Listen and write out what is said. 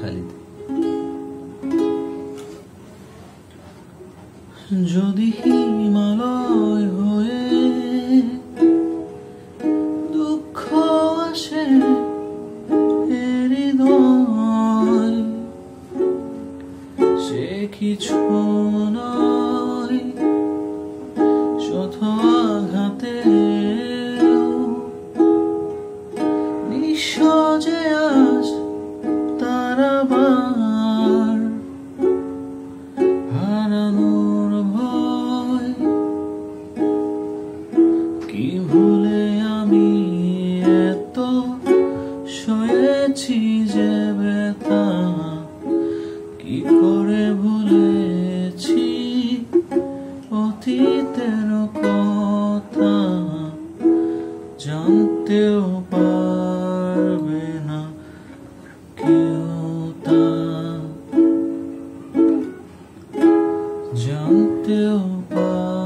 খালিদ। যদি হিমালয় হয়ে দুঃখ আসে সে কিছু নয় শত নিঃসজে হারানোর ভয়। কি ভুলে আমি এত সয়েছি যে ব্যথা, কি করে ভুলেছি অতীতের কথা জানতেও পারবে জানতেও পারবে